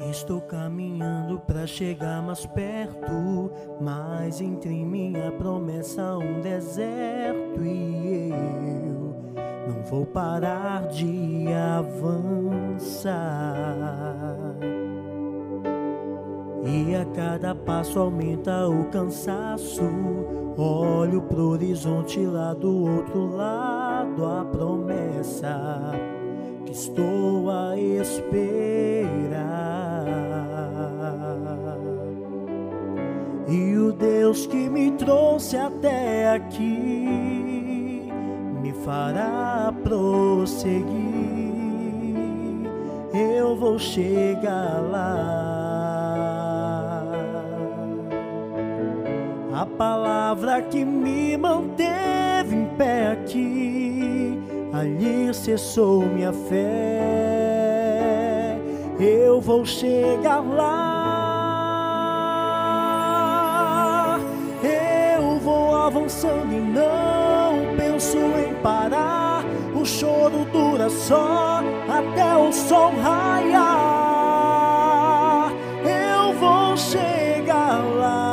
Estou caminhando para chegar mais perto, mas entre minha promessa um deserto e eu não vou parar de avançar. E a cada passo aumenta o cansaço. Olho pro horizonte lá do outro lado, a promessa que estou a esperar. E o Deus que me trouxe até aqui me fará prosseguir. Eu vou chegar lá. A palavra que me manteve em pé aqui, ali cessou minha fé. Eu vou chegar lá. avançando e não penso em parar. O choro dura só até o sol raiar. Eu vou chegar lá.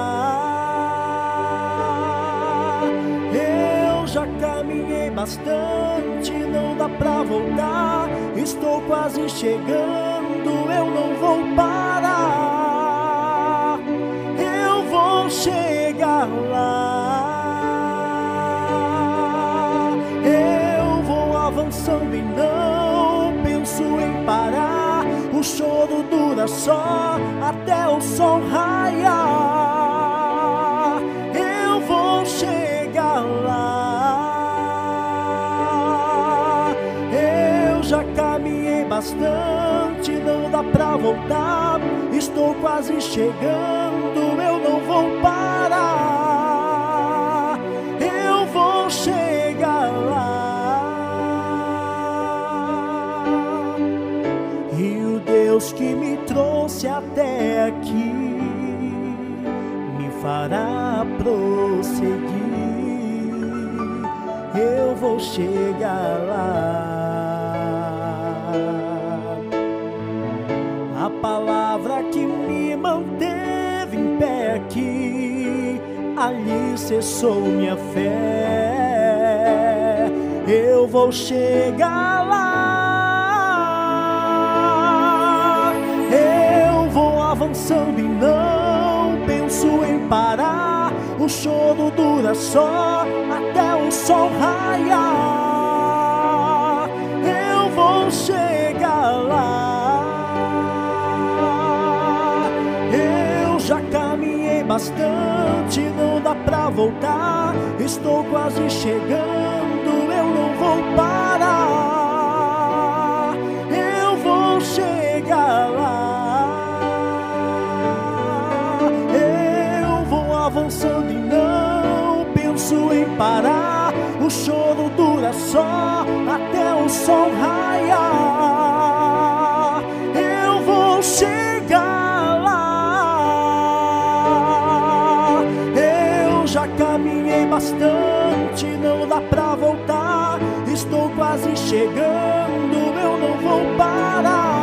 Bastante, não dá pra voltar. Estou quase chegando, eu não vou parar. Eu vou chegar lá. avançando e não penso em parar. O choro dura só até o sol raiar. Bastante, não dá pra voltar. Estou quase chegando, eu não vou parar. Eu vou chegar lá. Deus que me trouxe até aqui me fará prosseguir. Eu vou chegar lá. Ali cessou minha fé. Eu vou chegar lá. avançando e não penso em parar. O choro dura só até o sol raiar. Eu vou chegar lá. Eu já caminhei bastante, voltar. Estou quase chegando, eu não vou parar. Eu vou chegar lá. avançando e não penso em parar. O choro dura só até o sol raiar. bastante, não dá pra voltar. Estou quase chegando, eu não vou parar.